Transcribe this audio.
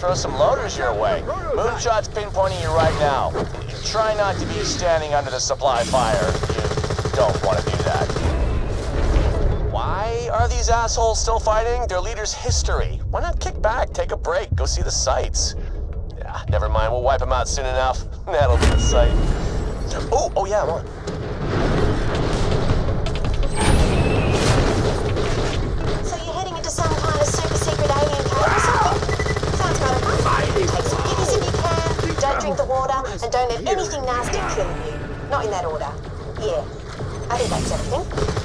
throw some loaders your way. Moonshot's pinpointing you right now. Try not to be standing under the supply fire. You don't want to do that. Why are these assholes still fighting? Their leader's history. Why not kick back, take a break, go see the sights? Yeah, never mind, we'll wipe them out soon enough. That'll be the sight. Oh, oh yeah, I'm on. nasty, killing you. Not in that order. Yeah, I think that's everything.